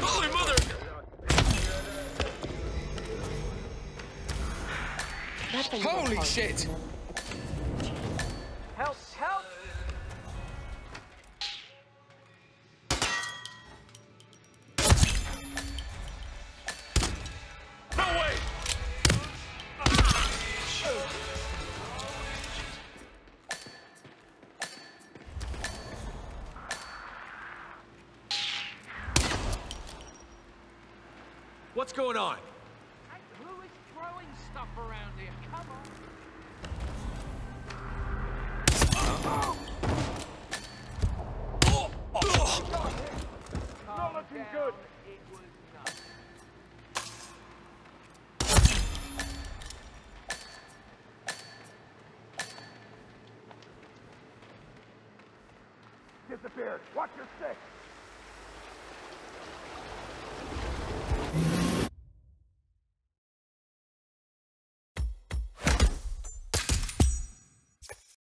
Holy mother! Holy shit! What's going on? Who is throwing stuff around here? Come on! Not looking good. It was nothing. Disappeared. Watch your six.